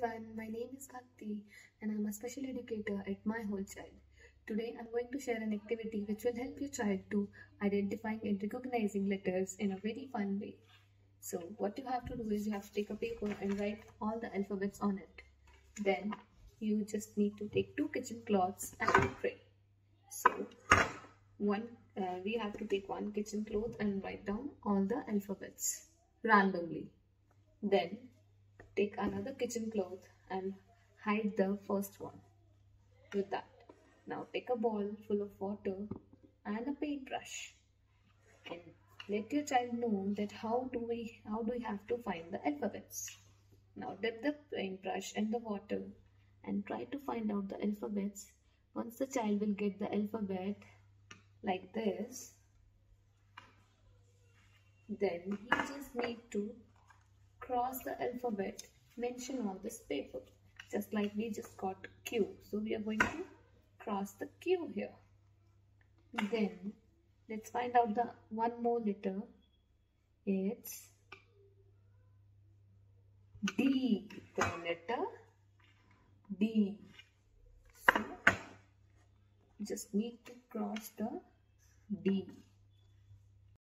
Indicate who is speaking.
Speaker 1: everyone, my name is Bhakti and I'm a special educator at My Whole Child. Today I'm going to share an activity which will help your child to identifying and recognizing letters in a very fun way. So what you have to do is you have to take a paper and write all the alphabets on it. Then you just need to take two kitchen cloths and a tray. So one uh, we have to take one kitchen cloth and write down all the alphabets randomly. Then take another kitchen cloth and hide the first one with that. Now take a bowl full of water and a paintbrush and let your child know that how do we how do we have to find the alphabets. Now dip the paintbrush in the water and try to find out the alphabets. Once the child will get the alphabet like this, then he just need to cross the alphabet mentioned on this paper. Just like we just got Q. So we are going to cross the Q here. Then let's find out the one more letter. It's D the letter D. So just need to cross the D